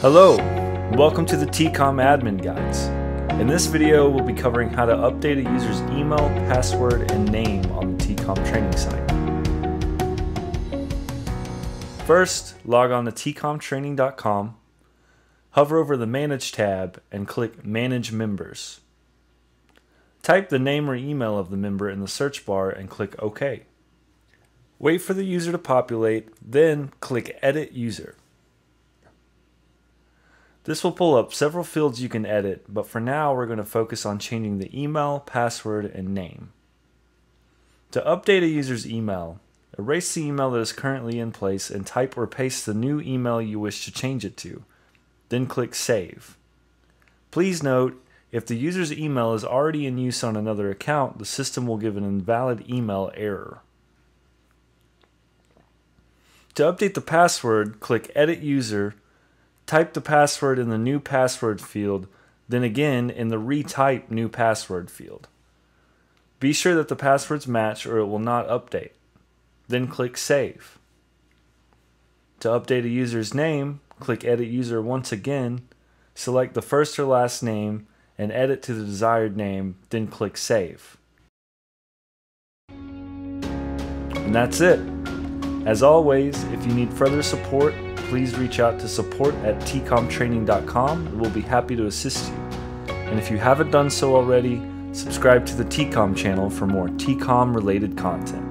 Hello, welcome to the TCOM Admin Guides. In this video, we'll be covering how to update a user's email, password, and name on the TCOM training site. First, log on to tcomtraining.com, hover over the Manage tab, and click Manage Members. Type the name or email of the member in the search bar and click OK. Wait for the user to populate, then click Edit User. This will pull up several fields you can edit, but for now we're going to focus on changing the email, password, and name. To update a user's email, erase the email that is currently in place and type or paste the new email you wish to change it to. Then click Save. Please note, if the user's email is already in use on another account, the system will give an invalid email error. To update the password, click Edit User Type the password in the new password field, then again in the retype new password field. Be sure that the passwords match or it will not update. Then click Save. To update a user's name, click Edit User once again, select the first or last name, and edit to the desired name, then click Save. And that's it. As always, if you need further support, please reach out to support at tcomtraining.com. and We'll be happy to assist you. And if you haven't done so already, subscribe to the TCOM channel for more TCOM related content.